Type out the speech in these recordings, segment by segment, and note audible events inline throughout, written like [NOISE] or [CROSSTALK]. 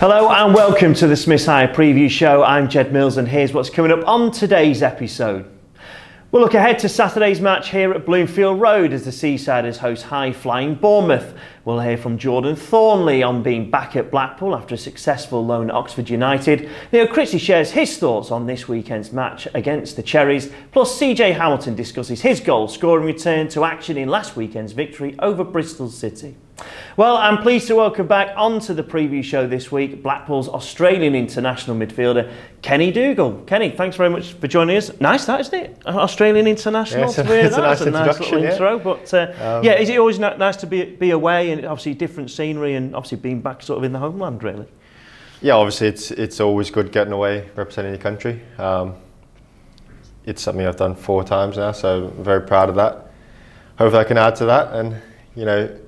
Hello and welcome to the Smiths Hire preview show. I'm Jed Mills and here's what's coming up on today's episode. We'll look ahead to Saturday's match here at Bloomfield Road as the Seasiders host high flying Bournemouth. We'll hear from Jordan Thorniley on being back at Blackpool after a successful loan at Oxford United. Leo Critchley shares his thoughts on this weekend's match against the Cherries. Plus, CJ Hamilton discusses his goal scoring return to action in last weekend's victory over Bristol City. Well, I'm pleased to welcome back onto the preview show this week Blackpool's Australian international midfielder Kenny Dougall. Kenny, thanks very much for joining us. Nice that, isn't it? Australian international. Yeah, it's a, it's a nice, a nice little yeah. intro. But uh, um, yeah, is it always nice to be be away and obviously different scenery and obviously being back sort of in the homeland, really? Yeah, obviously it's it's always good getting away, representing your country. Um, it's something I've done four times now, so I'm very proud of that. Hopefully, I can add to that, and you know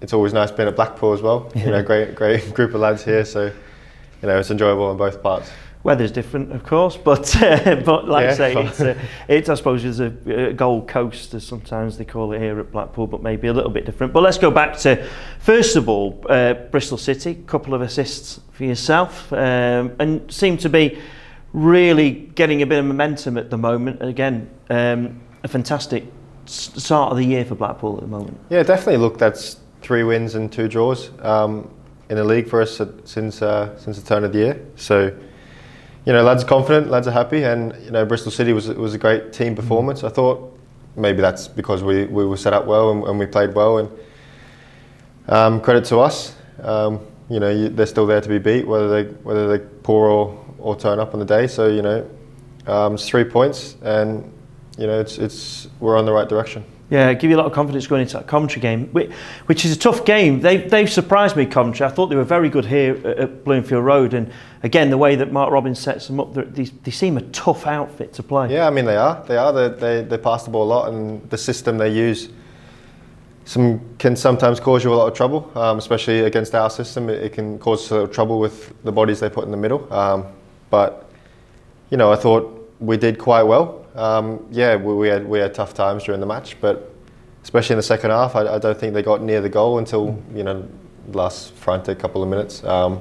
it's always nice being at Blackpool as well. You know, great great [LAUGHS] group of lads here, so you know it's enjoyable on both parts. Weather's different, of course, but [LAUGHS] uh, but like yeah, I say, it's, a, it's I suppose it's a, a Gold Coast, as sometimes they call it here at Blackpool, but maybe a little bit different. But let's go back to first of all uh, Bristol City, couple of assists for yourself, um, and seem to be really getting a bit of momentum at the moment. again, um, a fantastic start of the year for Blackpool at the moment. Yeah, definitely. Look, that's three wins and two draws um, in the league for us since uh, since the turn of the year. So, you know, lads are confident, lads are happy, and you know, Bristol City was was a great team performance. I thought maybe that's because we, we were set up well and, and we played well, and um, credit to us. Um, you know, you, they're still there to be beat, whether they whether they poor or, or turn up on the day. So you know, um, it's three points, and you know, it's it's we're on the right direction. Yeah, give you a lot of confidence going into that Coventry game, which is a tough game. They've, they've surprised me, Coventry. I thought they were very good here at Bloomfield Road. And again, the way that Mark Robins sets them up, they, they seem a tough outfit to play. Yeah, I mean, they are. They are. They, they, they pass the ball a lot, and the system they use some can sometimes cause you a lot of trouble, um, especially against our system. It, it can cause trouble with the bodies they put in the middle. Um, but, you know, I thought we did quite well. Um, yeah, we, we, had we had tough times during the match, but especially in the second half, I, I don't think they got near the goal until you know last frantic couple of minutes. Um,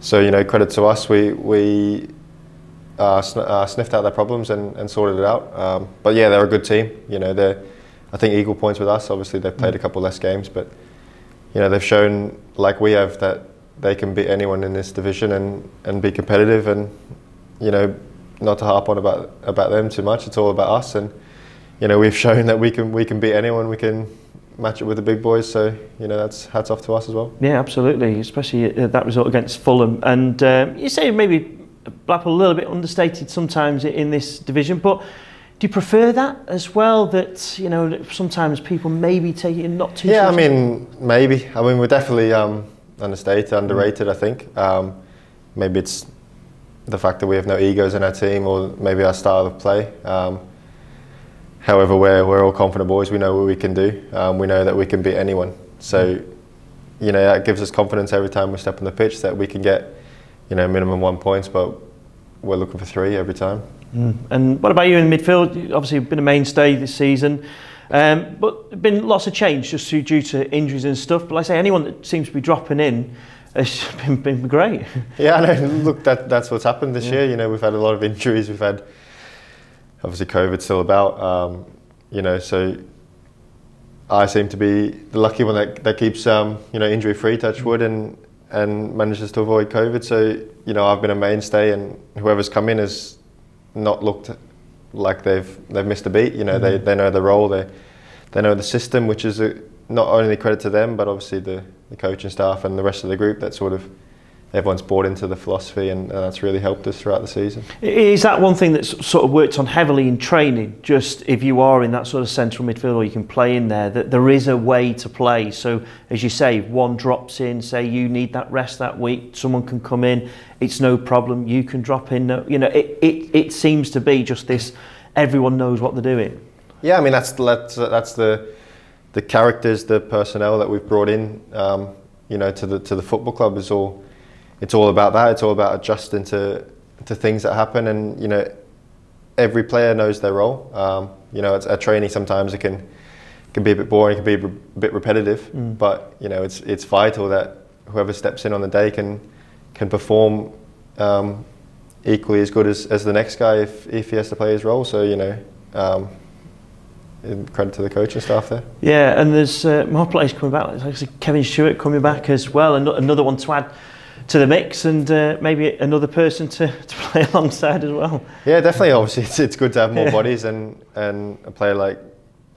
so you know, credit to us, we we uh, sn uh, sniffed out their problems and, and sorted it out. Um, but yeah, they're a good team. You know, they're I think equal points with us. Obviously, they've played a couple less games, but you know they've shown like we have that they can beat anyone in this division and, and be competitive and you know not to harp on about about them too much. It's all about us, and you know we've shown that we can we can beat anyone. We can match it with the big boys. So you know that's hats off to us as well. Yeah, absolutely. Especially uh, that result against Fulham, and um, you say maybe Blackpool a little bit understated sometimes in this division, but. Do you prefer that as well? That you know, sometimes people maybe take it not too. Yeah, I mean, maybe. I mean, we're definitely um, understated, underrated. I think um, maybe it's the fact that we have no egos in our team or maybe our style of play. Um, however, we're, we're all confident boys. We know what we can do. Um, we know that we can beat anyone. So, you know, that gives us confidence every time we step on the pitch that we can get, you know, minimum one points, but we're looking for three every time. Mm. And what about you in midfield? Obviously, you've been a mainstay this season. Um, but been lots of change just due to injuries and stuff. But like I say, anyone that seems to be dropping in, it's been, been great. [LAUGHS] Yeah, I know. Look, that, that's what's happened this yeah. year. You know, we've had a lot of injuries. We've had obviously COVID still about. Um, you know, so I seem to be the lucky one that, that keeps um, you know injury free, touch wood, and and manages to avoid COVID. So you know, I've been a mainstay, and whoever's come in has not looked like they've they've missed a beat. You know, mm-hmm. they, they know the role, they they know the system, which is a, not only credit to them, but obviously the the coaching staff and the rest of the group that sort of everyone's bought into the philosophy and, and that's really helped us throughout the season. Is that one thing that's sort of worked on heavily in training? Just if you are in that sort of central midfield or you can play in there, that there is a way to play. So as you say, one drops in, say you need that rest that week, someone can come in, it's no problem, you can drop in. You know, it, it, it seems to be just this, everyone knows what they're doing. Yeah, I mean, that's, that's, that's the the characters, the personnel that we've brought in, um, you know, to the to the football club is all. It's all about that. It's all about adjusting to to things that happen, and you know, every player knows their role. Um, you know, at training sometimes it can can be a bit boring, it can be a bit repetitive, mm. but you know, it's it's vital that whoever steps in on the day can can perform um, equally as good as, as the next guy if, if he has to play his role. So you know, um, credit to the coaching staff there. Yeah, and there's uh, more players coming back. Like Kevin Stewart coming back as well, and another one to add to the mix, and uh, maybe another person to, to [LAUGHS] play alongside as well. Yeah, definitely. Obviously, it's, it's good to have more yeah. bodies, and and a player like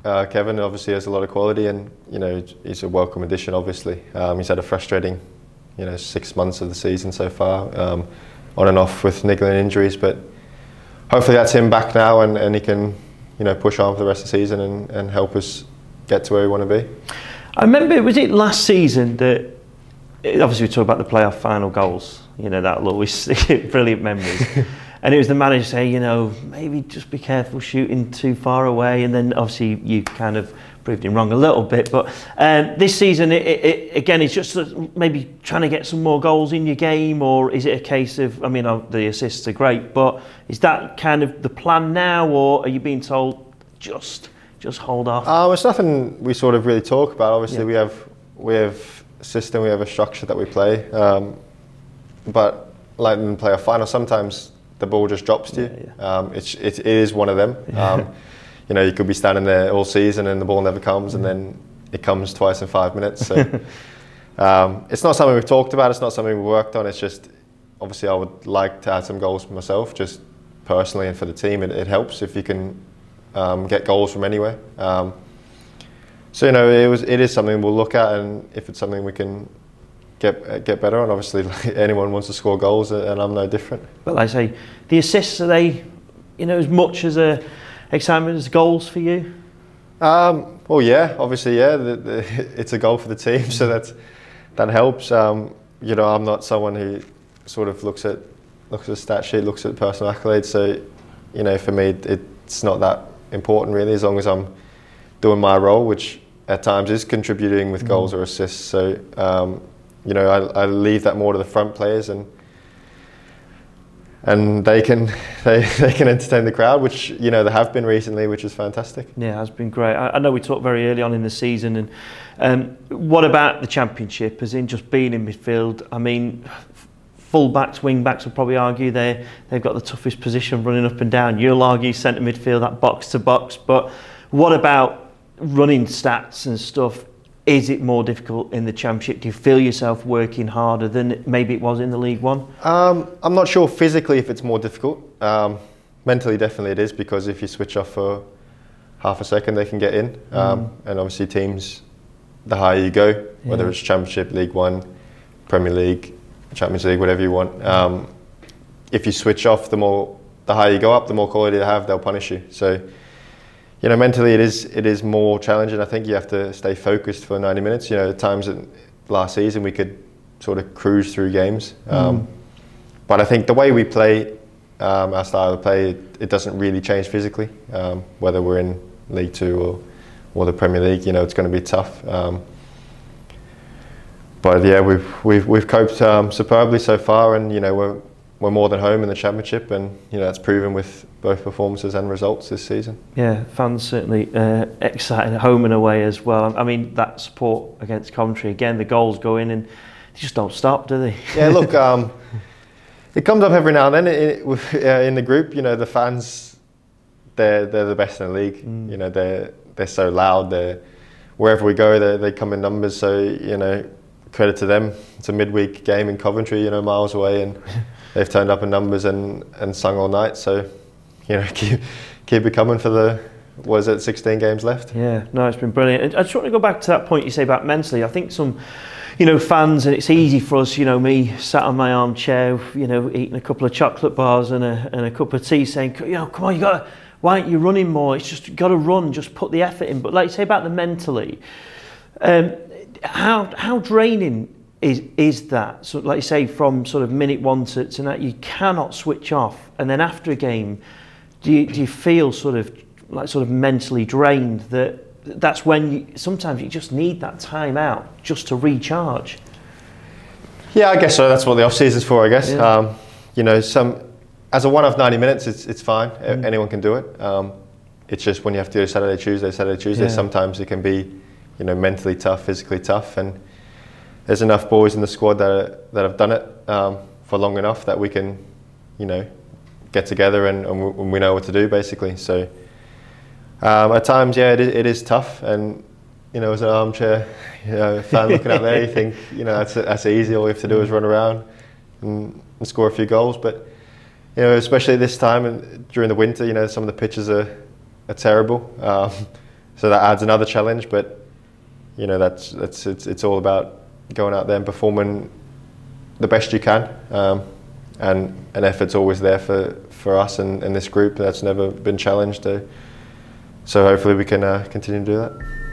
uh, Kevin obviously has a lot of quality, and you know he's a welcome addition. Obviously, um, he's had a frustrating, you know, six months of the season so far, um, on and off with niggling injuries, but hopefully that's him back now, and, and he can you know, push on for the rest of the season and, and help us get to where we want to be. I remember, it was it last season that, obviously we talk about the playoff final goals, you know, that'll always stick brilliant memories. [LAUGHS] and it was the manager saying, you know, maybe just be careful shooting too far away. And then obviously you kind of proved him wrong a little bit. But um, this season, it, it, again, it's just maybe trying to get some more goals in your game, or is it a case of, I mean, oh, the assists are great, but is that kind of the plan now, or are you being told just just hold off? Um, it's nothing we sort of really talk about. Obviously, yeah. we have we have a system, we have a structure that we play, um, but like in the playoff final, sometimes the ball just drops to you. Yeah, yeah. Um, it's, it is one of them. [LAUGHS] You know, you could be standing there all season and the ball never comes, and then it comes twice in five minutes. So [LAUGHS] um, it's not something we've talked about. It's not something we've worked on. It's just obviously I would like to add some goals for myself, just personally and for the team. It, it helps if you can um, get goals from anywhere. Um, so you know, it was it is something we'll look at, and if it's something we can get get better on, obviously [LAUGHS] anyone wants to score goals, and I'm no different. But like I say, the assists are they, you know, as much as a as goals for you? Um, well, yeah, obviously, yeah, the, the, [LAUGHS] it's a goal for the team, so that's that helps. Um, you know, I'm not someone who sort of looks at looks at stat sheet, looks at personal accolades. So, you know, for me, it's not that important really, as long as I'm doing my role, which at times is contributing with mm. goals or assists. So, um, you know, I, I leave that more to the front players and and they can [LAUGHS] they, they can entertain the crowd, which you know they have been recently, which is fantastic. Yeah, it has been great. I, I know we talked very early on in the season, and um, what about the championship? As in just being in midfield, I mean. Full backs, wing backs would probably argue they they've got the toughest position running up and down. You'll argue centre midfield, that box to box. But what about running stats and stuff? Is it more difficult in the championship? Do you feel yourself working harder than maybe it was in the League One? Um, I'm not sure physically if it's more difficult. Um, mentally, definitely it is because if you switch off for half a second, they can get in. Um, mm. And obviously, teams, the higher you go, whether it's Championship, League One, Premier League, Champions League, whatever you want. Um, if you switch off, the more the higher you go up, the more quality they have, they'll punish you. So you know, mentally it is it is more challenging. I think you have to stay focused for 90 minutes. You know, at times last season we could sort of cruise through games, um, mm. but I think the way we play, um, our style of play, it, it doesn't really change physically. Um, whether we're in League Two or or the Premier League, you know, it's going to be tough. Um, but yeah, we've we've we've coped um, superbly so far, and you know we're we're more than home in the championship, and you know that's proven with both performances and results this season. Yeah, fans certainly uh, excited at home and away as well. I mean that support against Coventry again, the goals go in and they just don't stop, do they? Yeah, look, [LAUGHS] um, it comes up every now and then in, uh, in the group. You know, the fans, they're they're the best in the league. Mm. You know, they're they're so loud. They're wherever we go, they they come in numbers. So you know, credit to them. It's a midweek game in Coventry. You know, miles away and. [LAUGHS] they've turned up in numbers and, and sung all night. So, you know, [LAUGHS] keep, keep it coming for the, was it 16 games left? Yeah, no, it's been brilliant. I just want to go back to that point you say about mentally. I think some, you know, fans, and it's easy for us, you know, me sat on my armchair, you know, eating a couple of chocolate bars and a, and a cup of tea saying, you know, come on, you got to, why aren't you running more? It's just got to run, just put the effort in. But like you say about the mentally, um, how, how draining is is that so like you say from sort of minute one to, to that you cannot switch off. And then after a game do you, do you feel sort of like sort of mentally drained that that's when you, sometimes you just need that time out just to recharge? Yeah I guess so. That's what the off season's for I guess. Yeah. um, you know some as a one off 90 minutes it's, it's fine. Mm. anyone can do it. Um, it's just when you have to do Saturday Tuesday Saturday Tuesday yeah. sometimes it can be you know mentally tough physically tough. And there's enough boys in the squad that that have done it. Um, for long enough that we can, you know, get together and, and we know what to do basically. So um, at times, yeah, it is, it is tough, and you know, as an armchair [LAUGHS] you know, fan looking out there, you think, you know, that's that's easy. All we have to do is run around and, and score a few goals. But you know, especially this time and during the winter, you know, some of the pitches are are terrible. Um, [LAUGHS] so that adds another challenge. But you know, that's that's it's it's all about going out there and performing the best you can. Um, and an effort's always there for, for us and, and this group that's never been challenged. To, so hopefully we can uh, continue to do that.